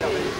Kelly.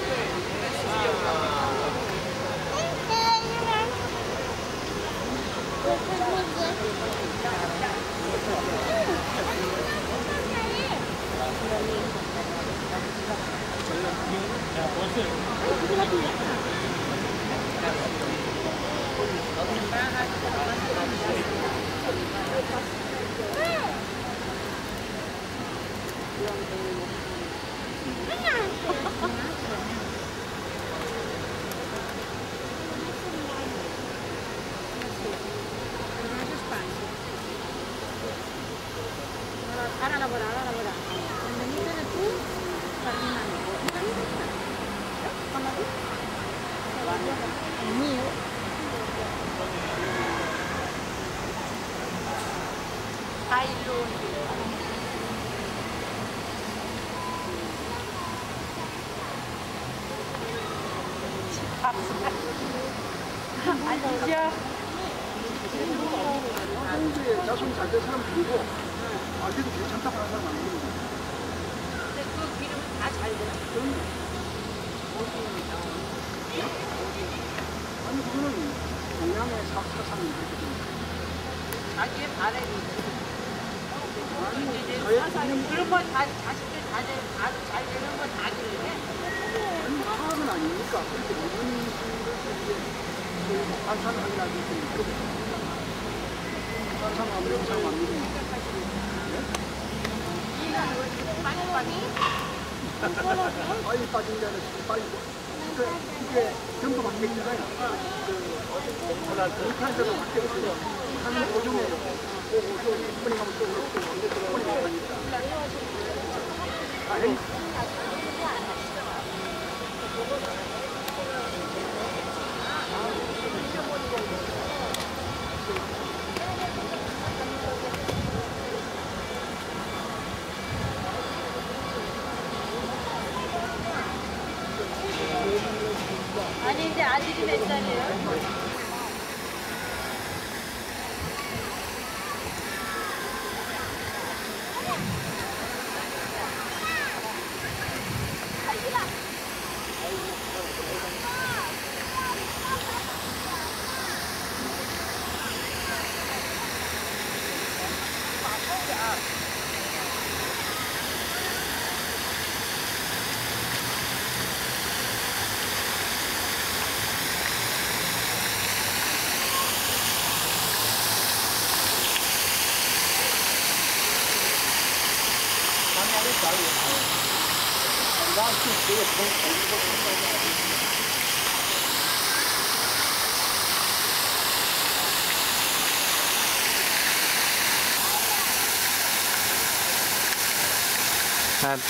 Um,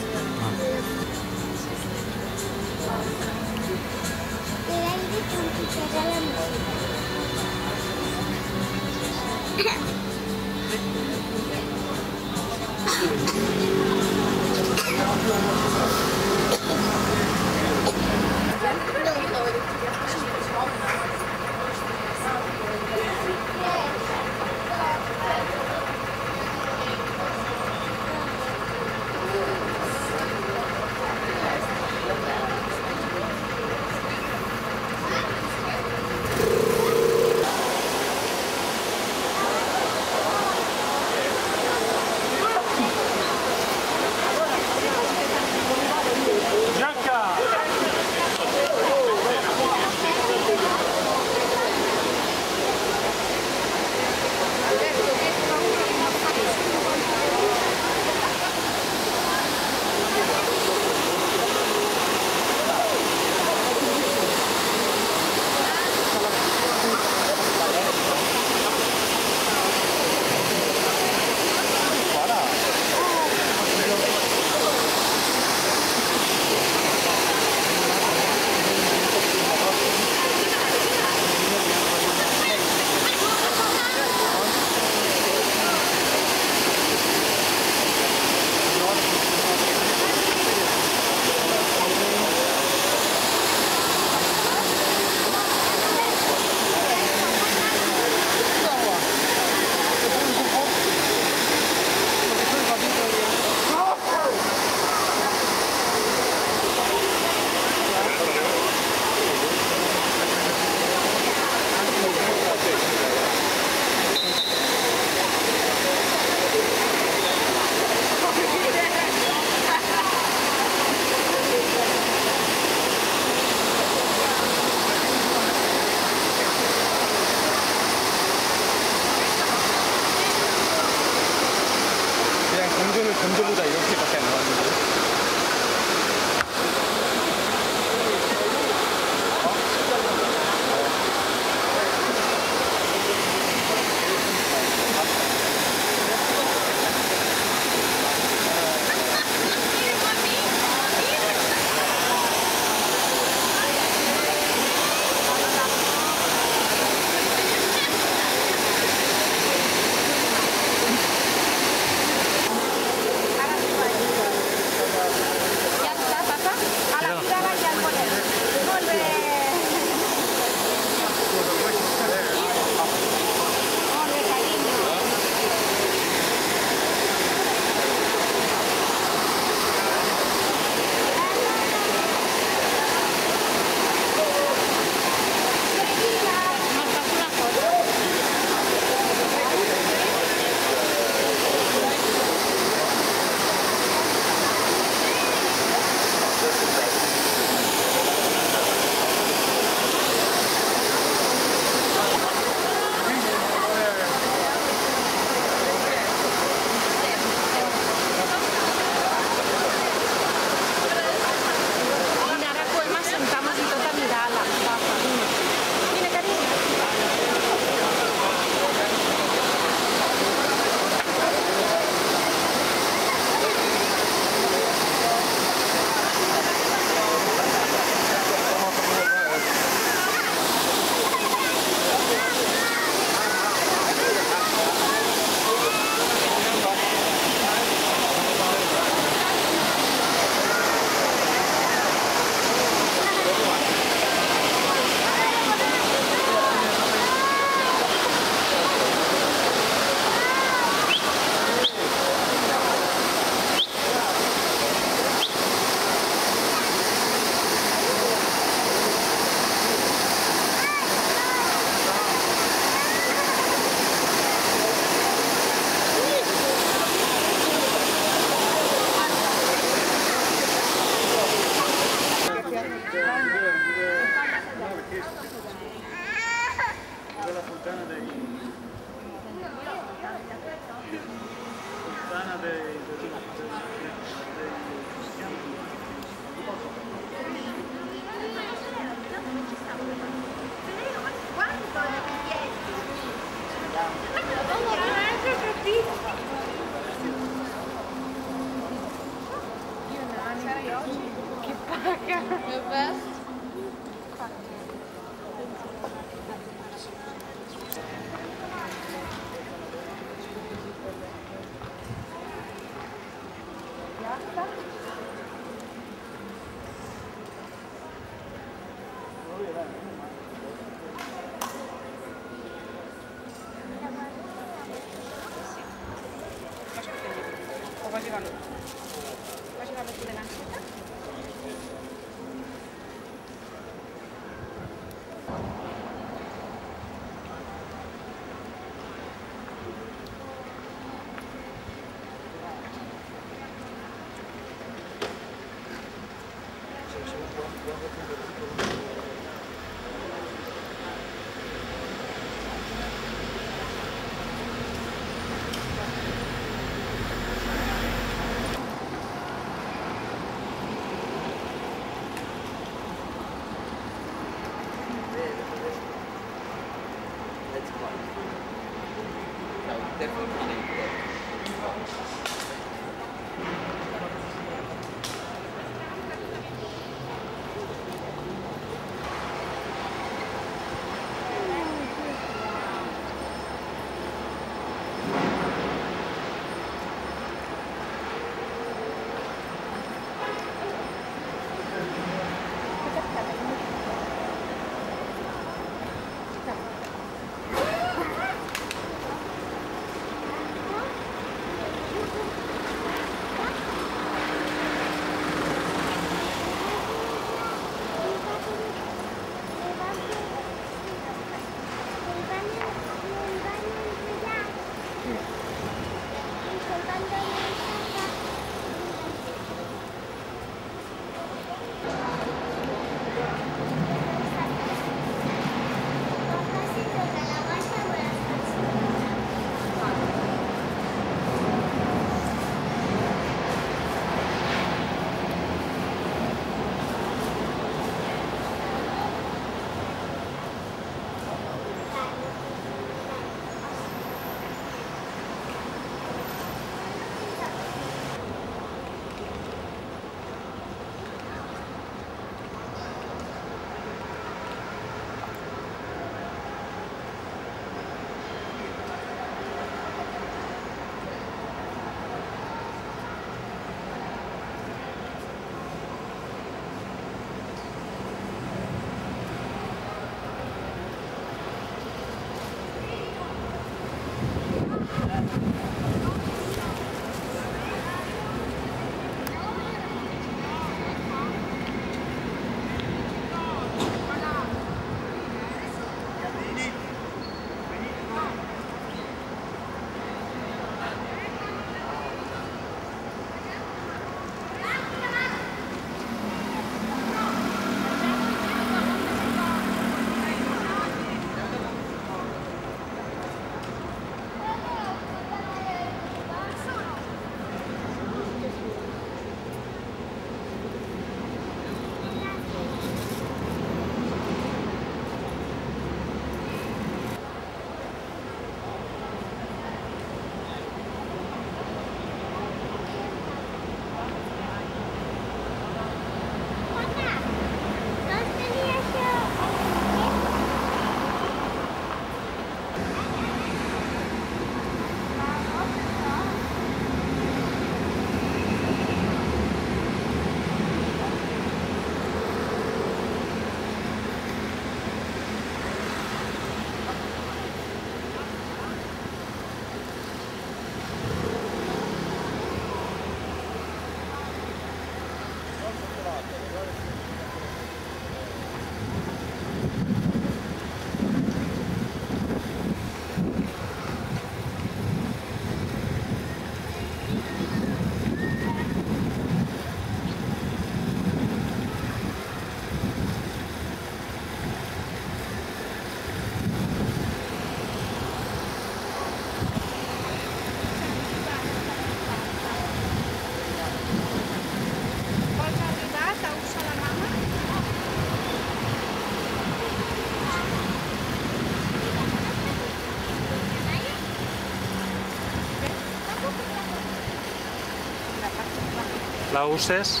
sauces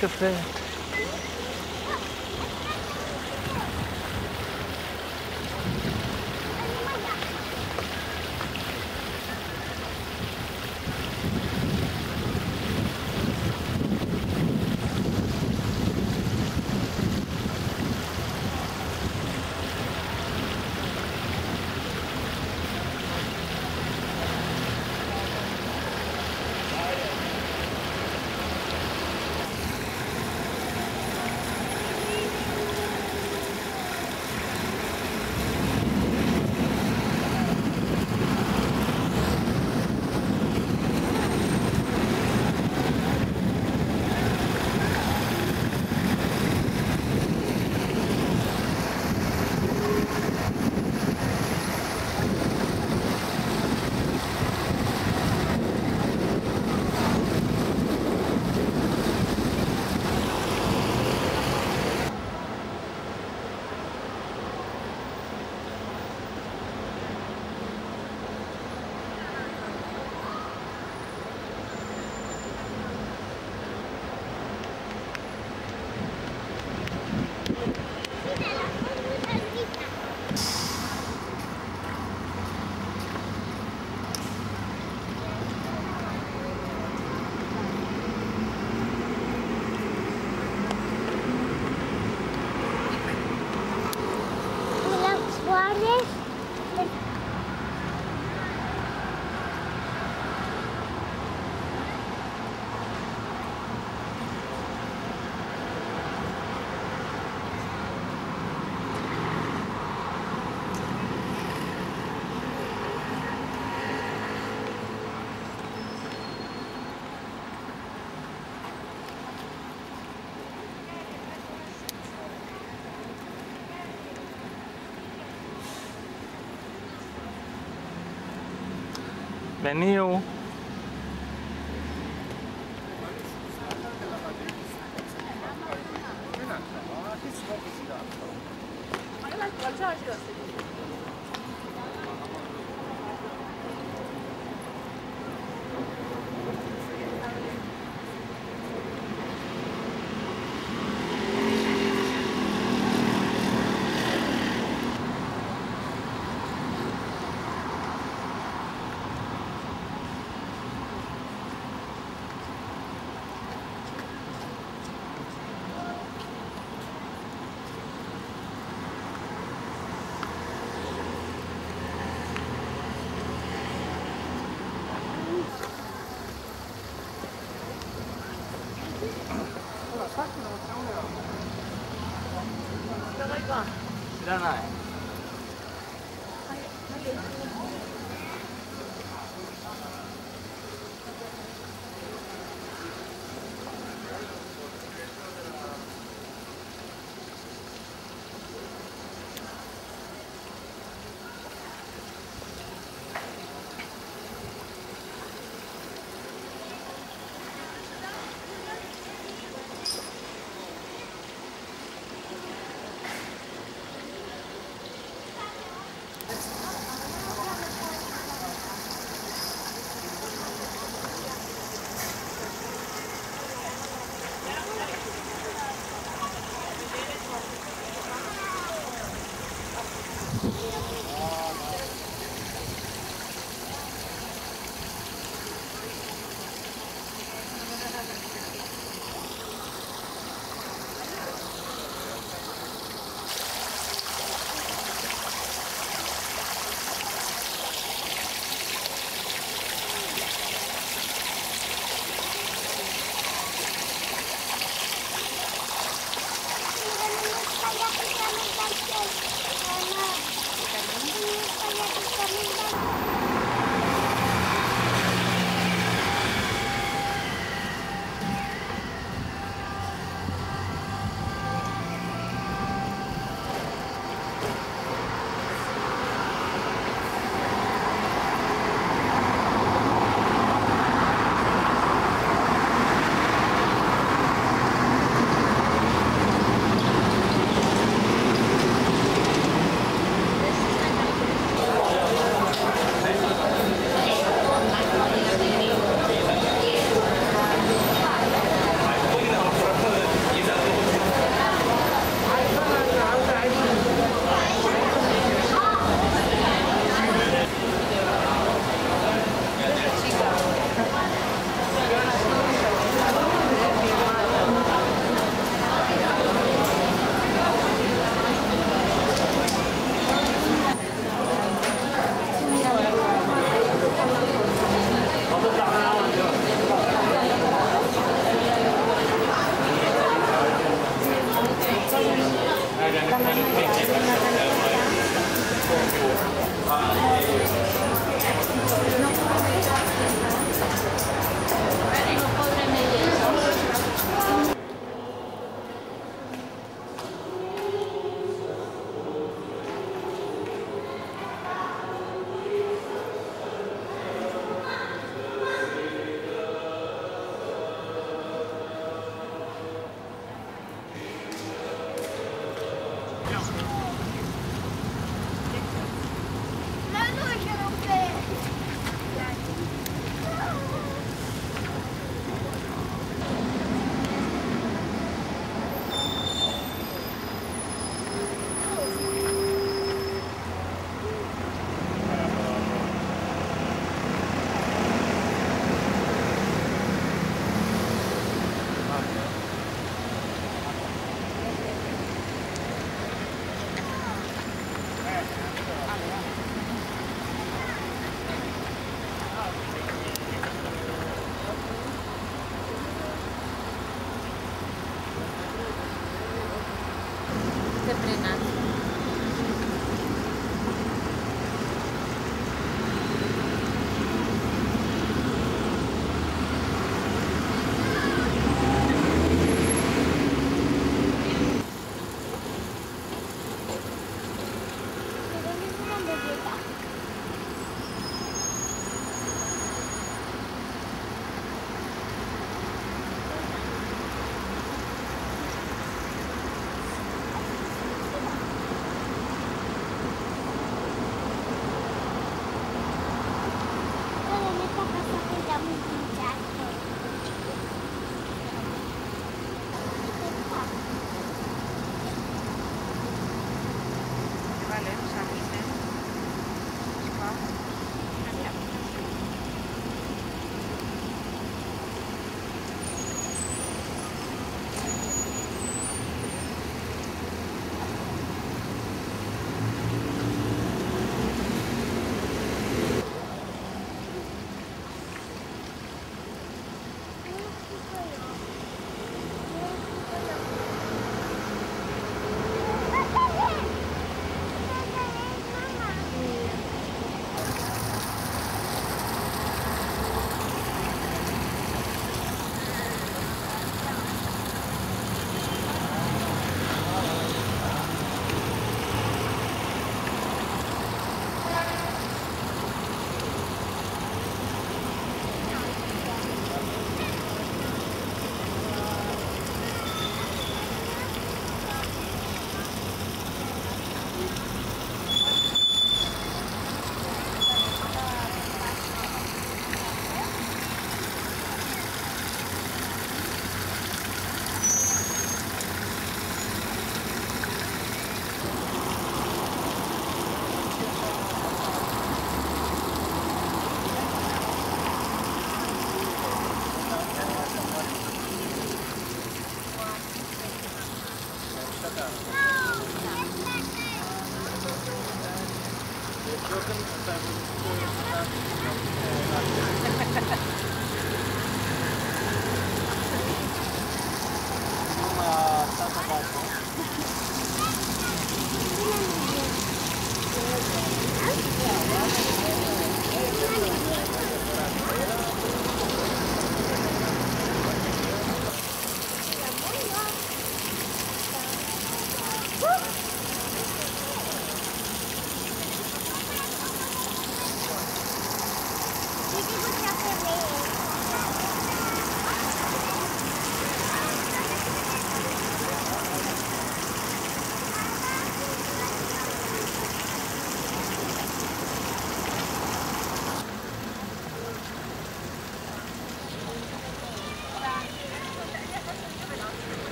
café. the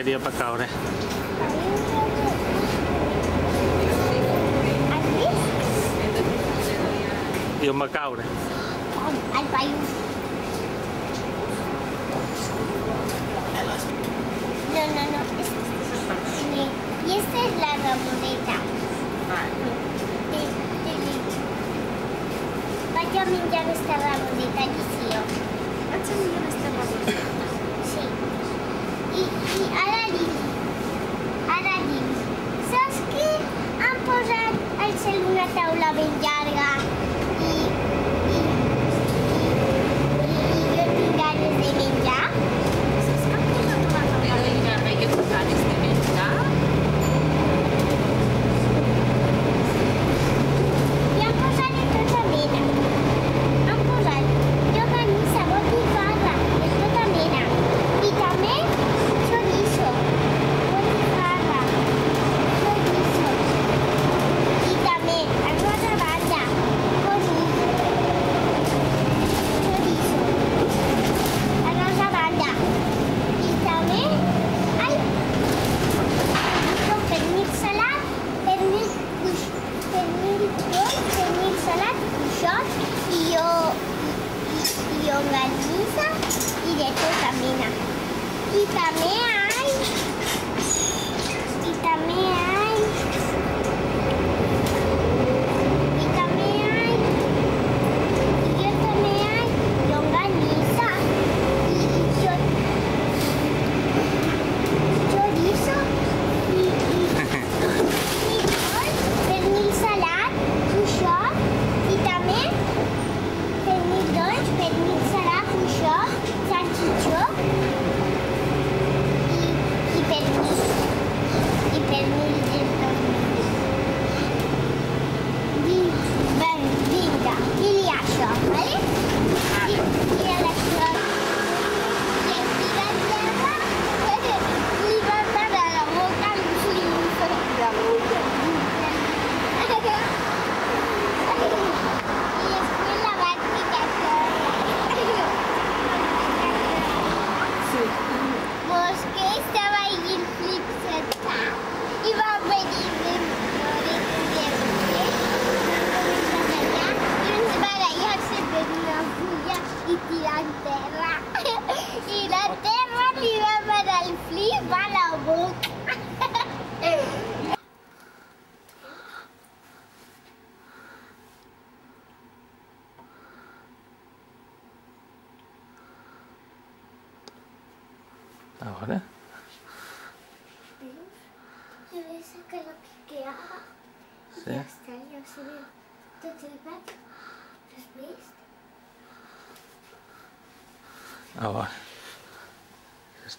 के लिए पकावड़े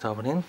stop it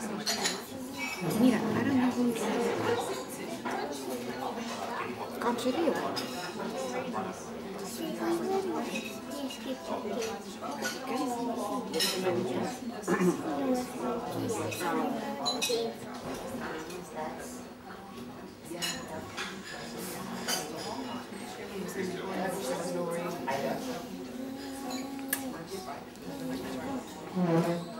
Mira, I don't know who's Contribute. Mm-hmm.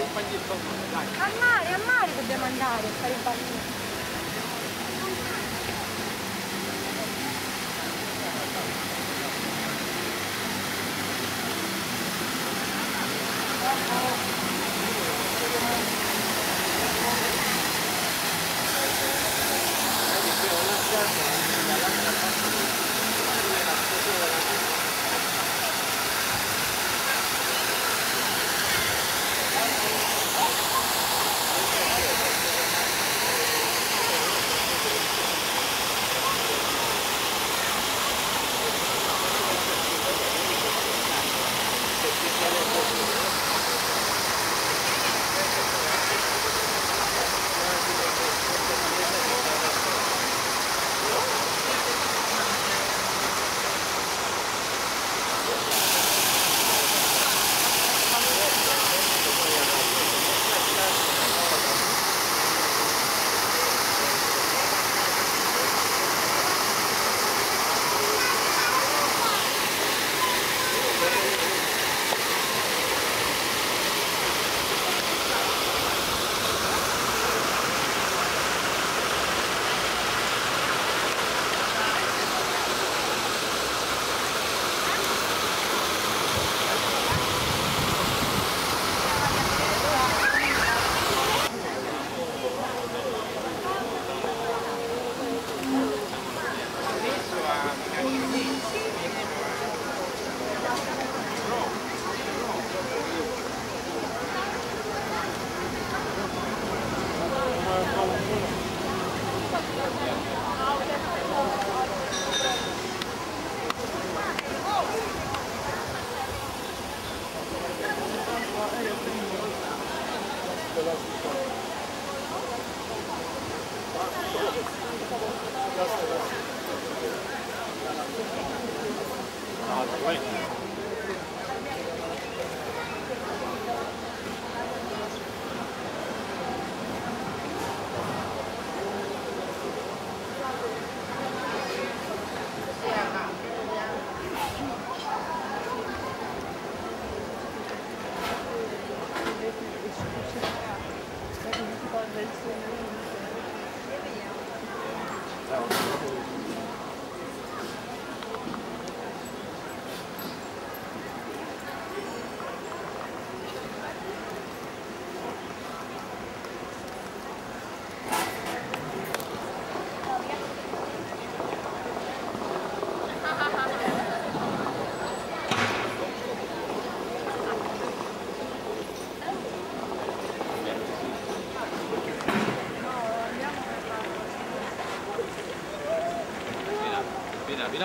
Al mare, al mare dobbiamo andare a fare il bagno.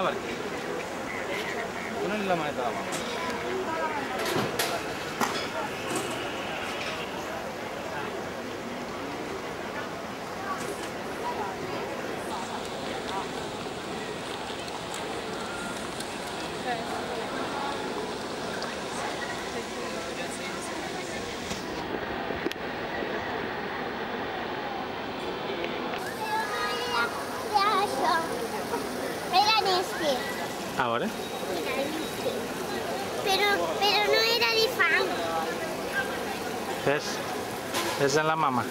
Mira, esa es la mamá.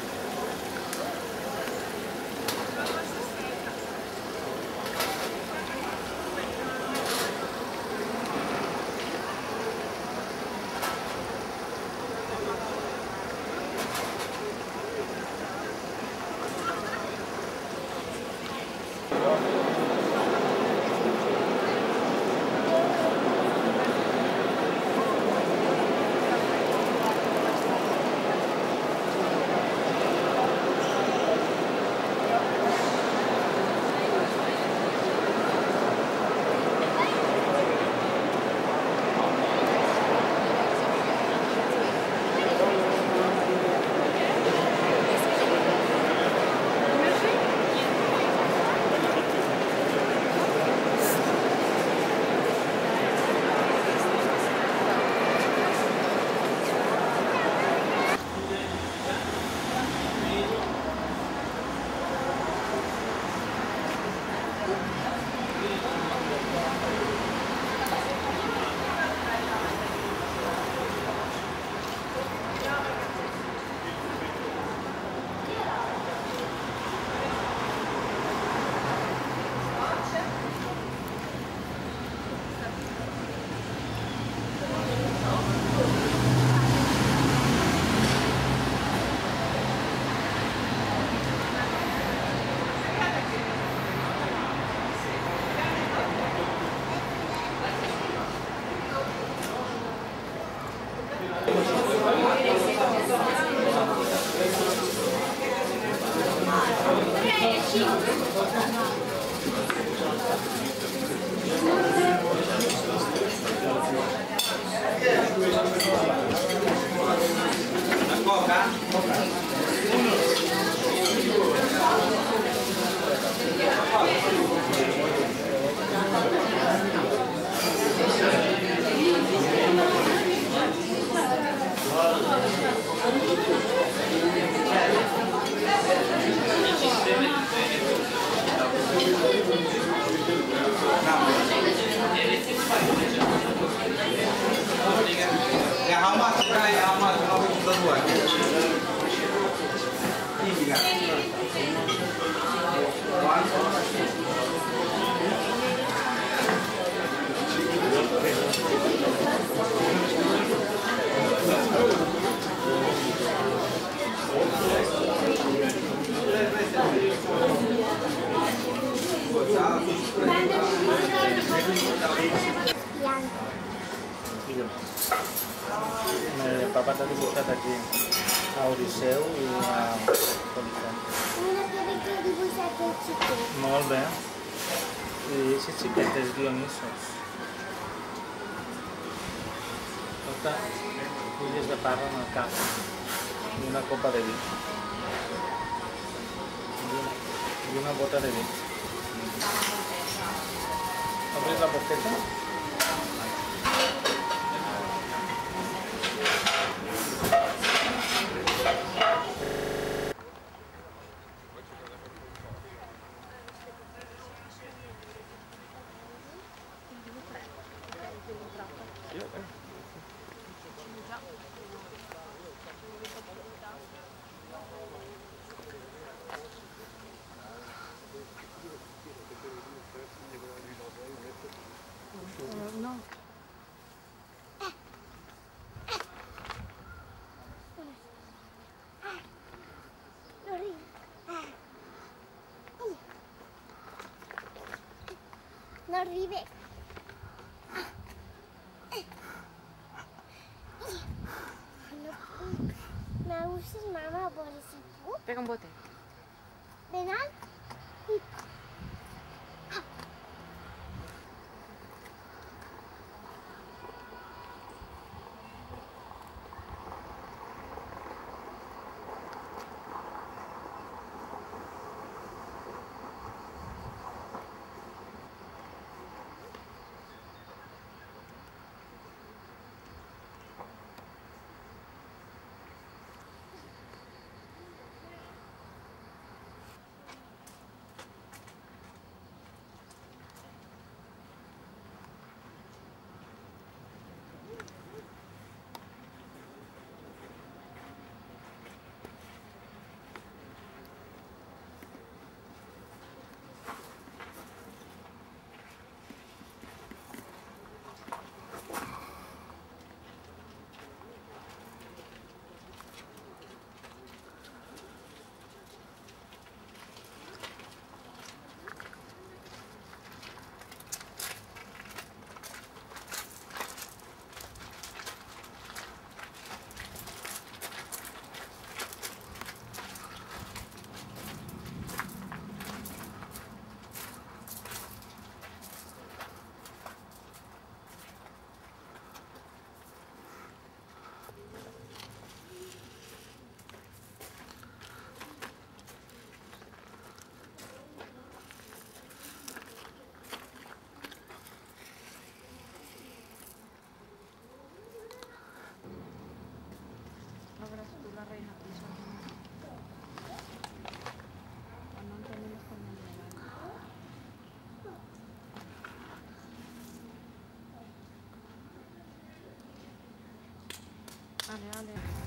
taparon acá y una copa de vino y una, y una bota de vino. horrible. No, no uses mamá, pobrecito. Pega un bote. Valeu, valeu.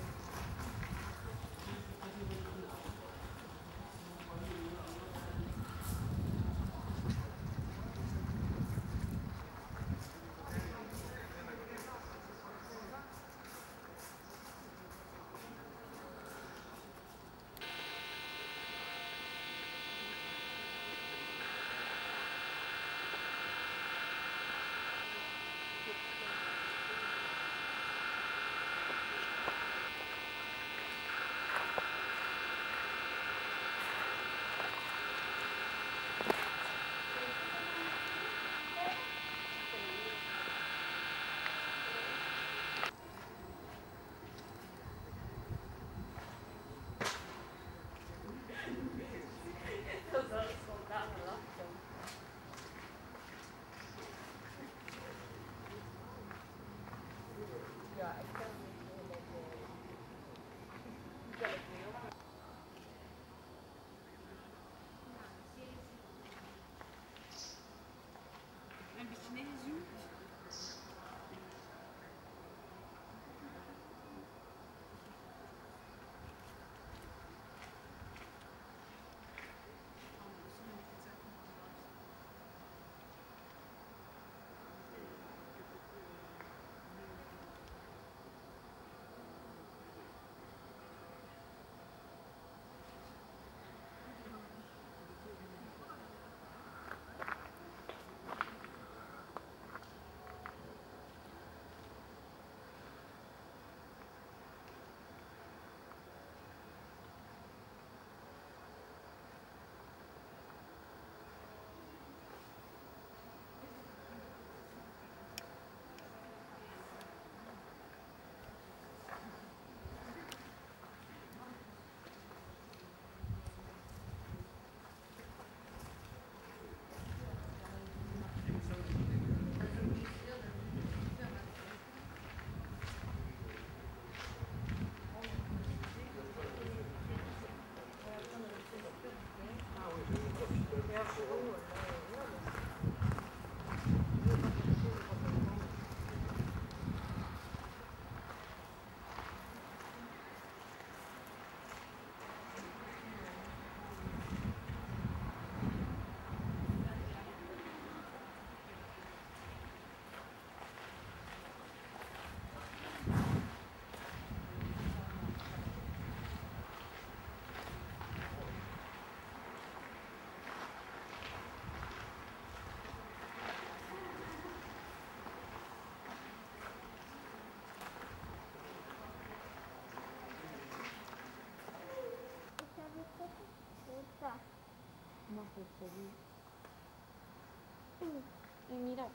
mira.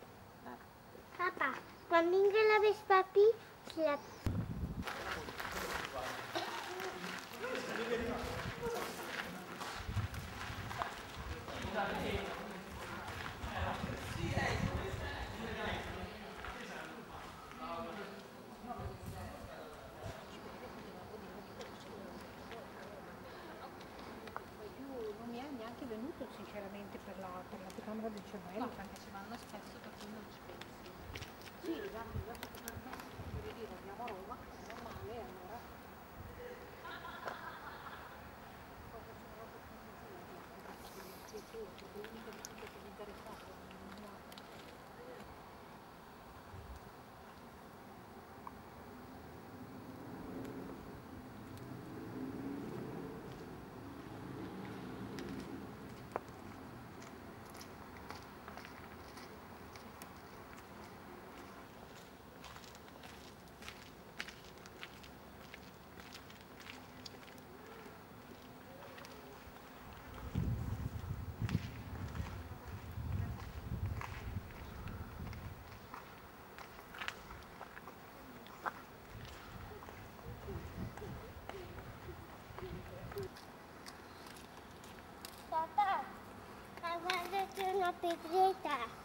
Ah. Papá, cuando ves papi, la... Thank. apedrejar.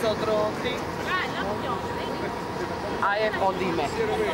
sono tronti. Ah, è un po' di me.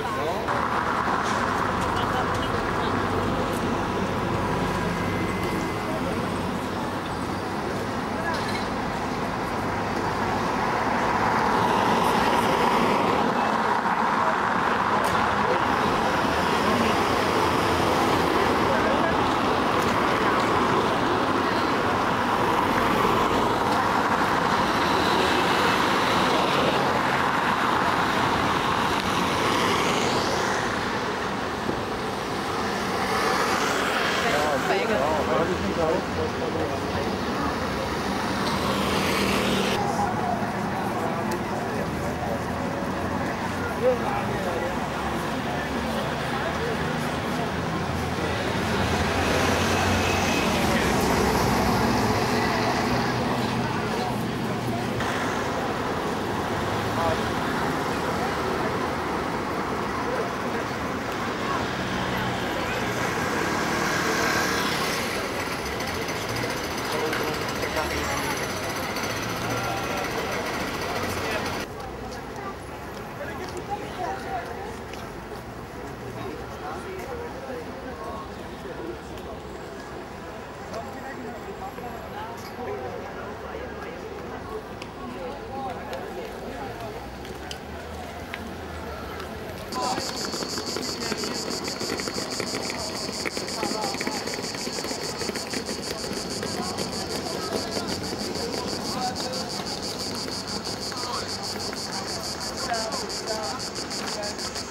Да, да.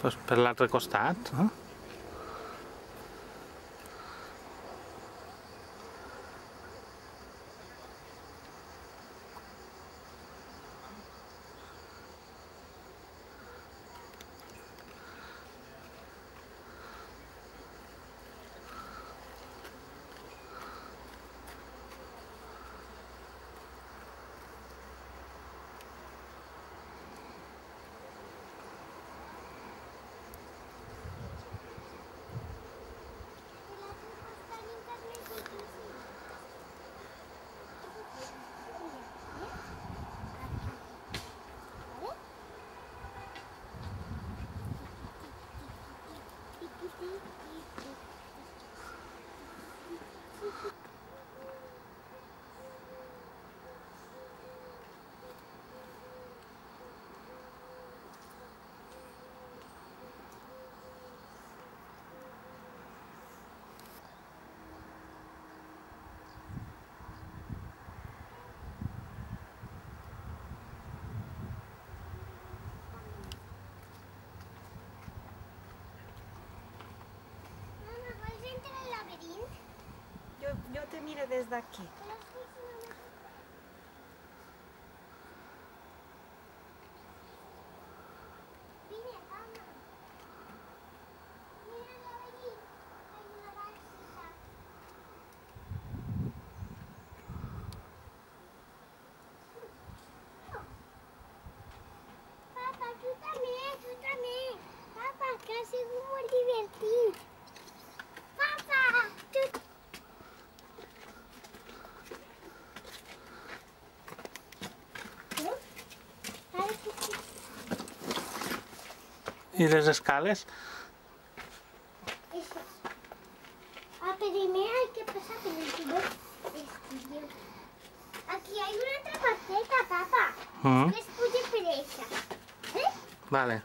Pues per l'altre costat, no? Yo, yo te miro desde aquí. Vine, mamma. Mira el laberint. Hay una valseta. Papa, tu també, tu també. Papa, que ha sigut molt divertit. Papa, tu... Ara tu sí. I les escales? Ah, primero hay que pasar por el estudio. Aquí hay una otra papá. Mm, Que es per esa. ¿Eh? vale.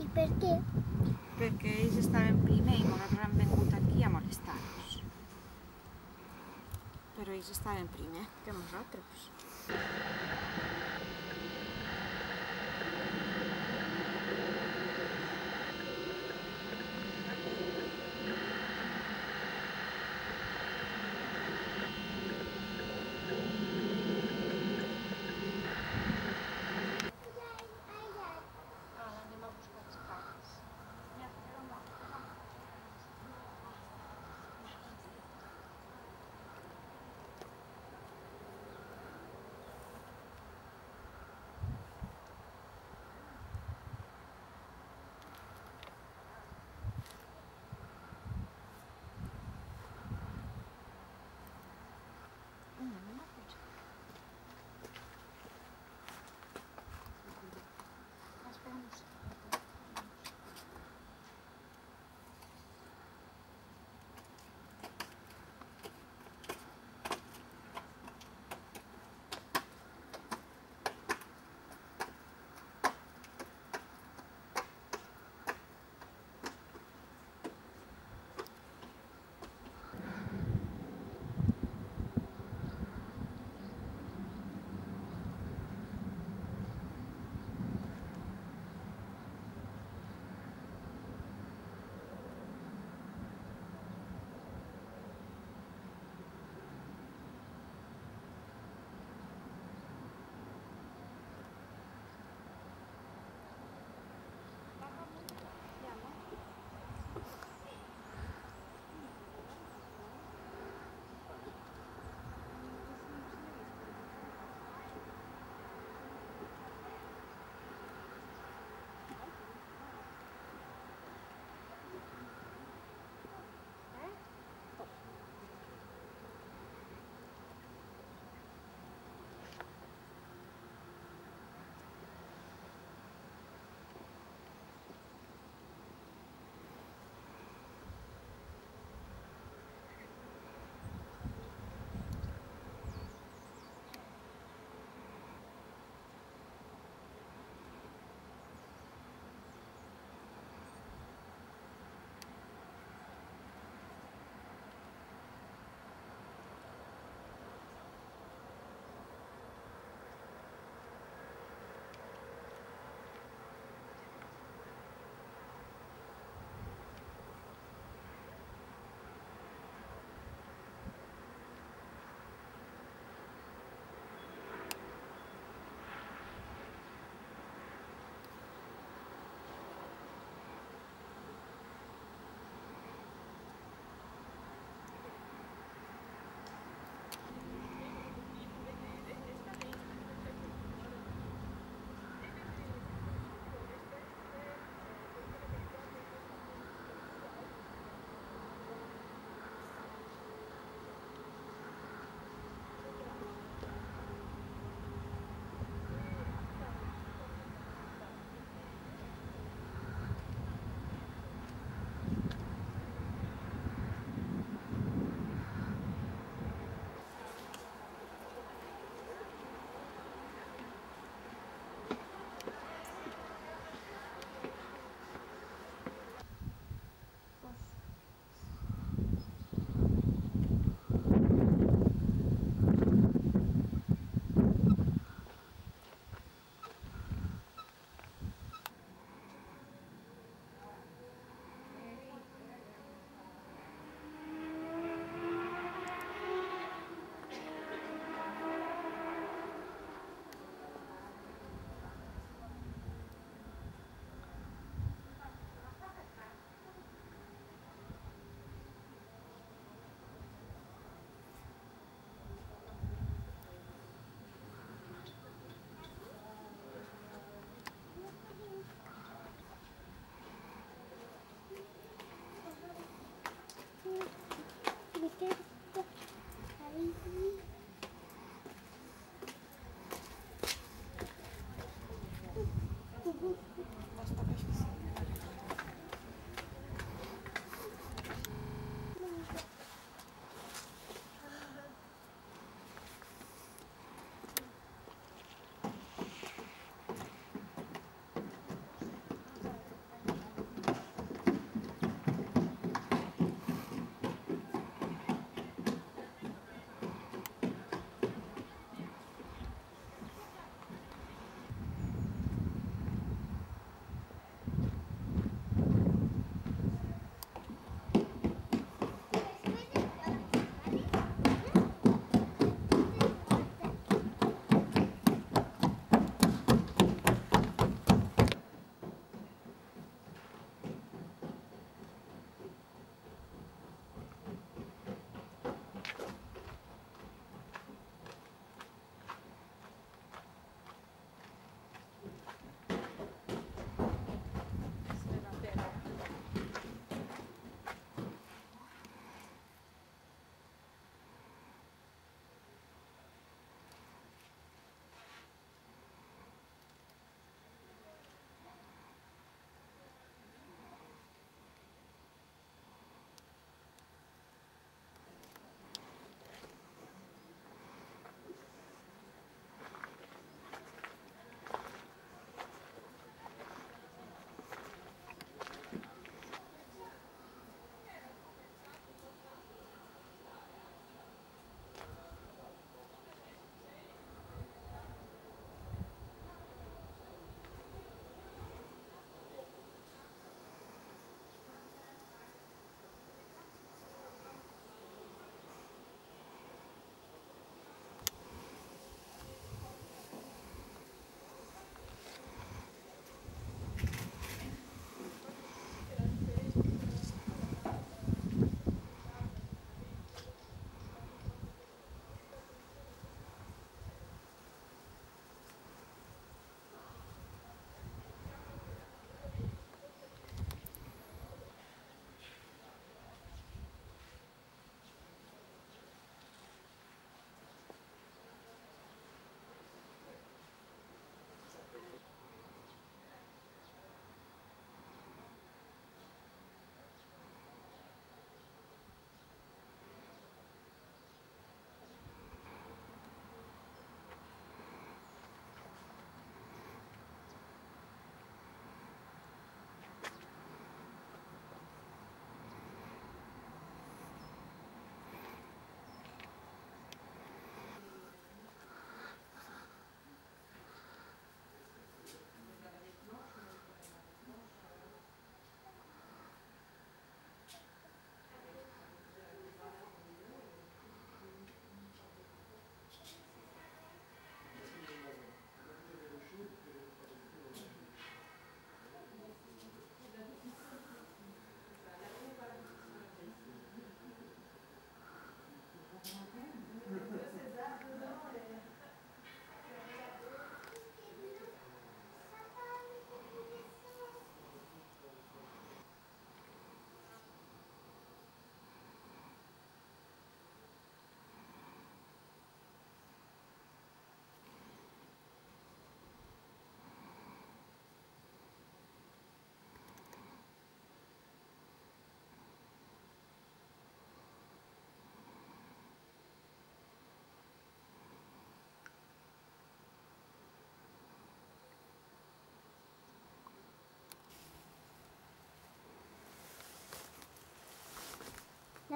I per què? Perquè ells estaven primer i nosaltres hem vingut aquí a molestar-nos. Però ells estaven primer que nosaltres.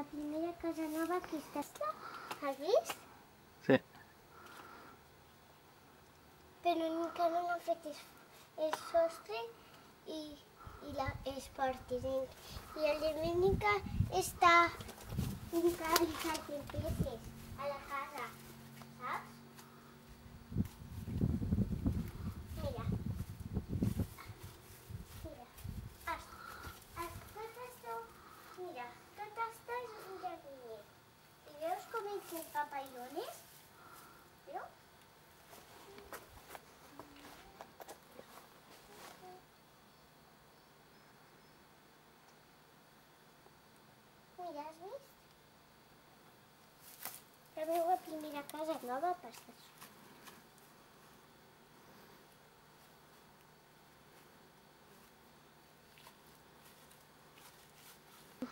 Primera casa nova que està... Has vist? Sí. Però encara no han fet el, el sostre i, i la, les portes. I el de Mènica està encara falten peces a la casa, Mira, has vist? La meva primera casa nova passa això.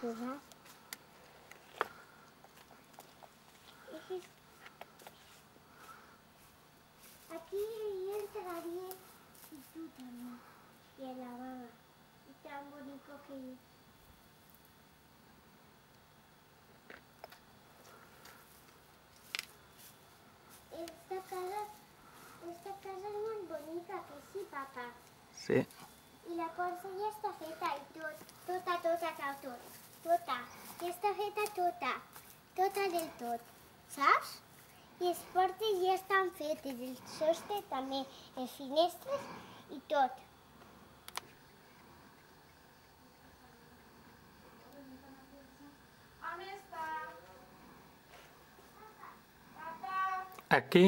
Posar. Aquí yo entraría y tú también. Y en la mamá. Y tan bonito que es. Esta casa, esta casa es muy bonita, que sí, papá. Sí. I la porta ja està feta i tot, tota, tota, tota, tot, tota. Ja està feta tota, tota del tot, saps? I les portes ja estan fetes, el sostre també, les finestres i tot. Aquí.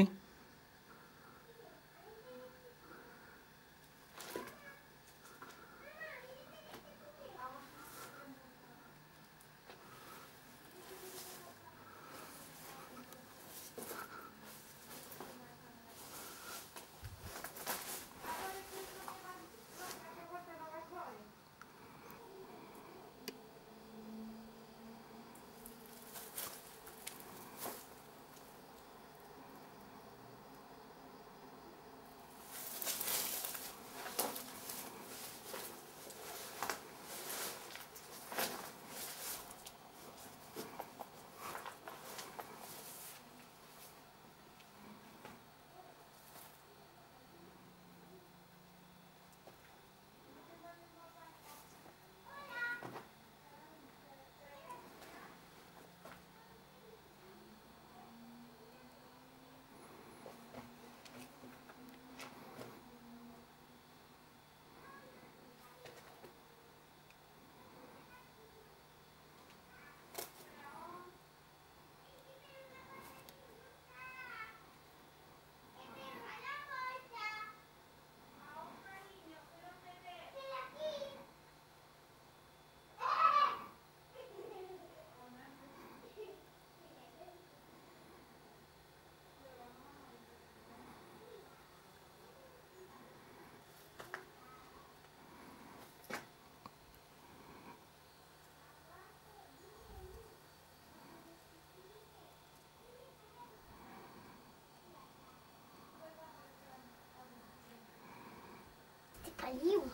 pariu.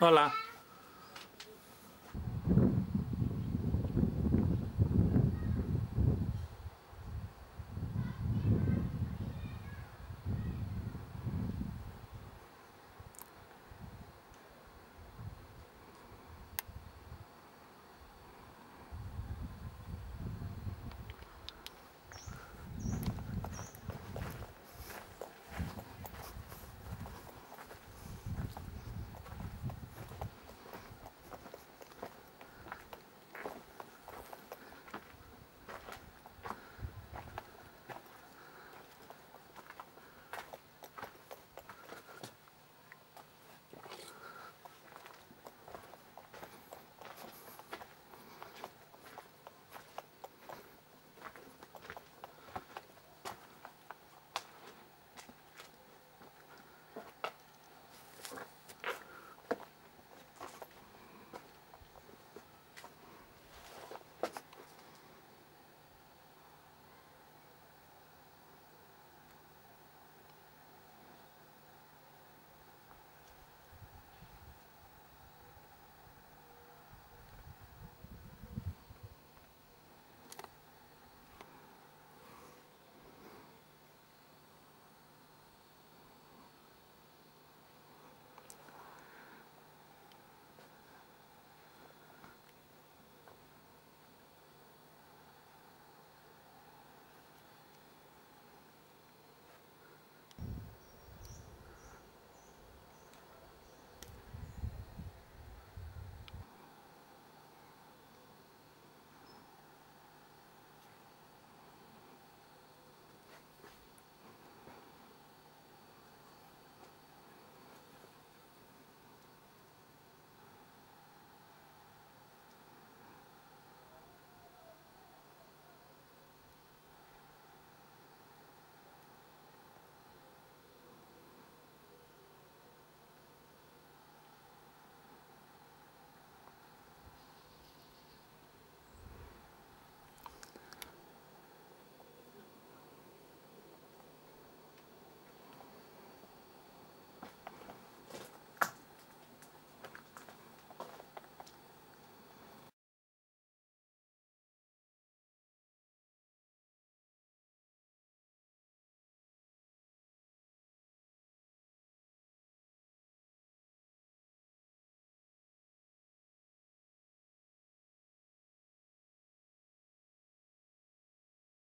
Olá.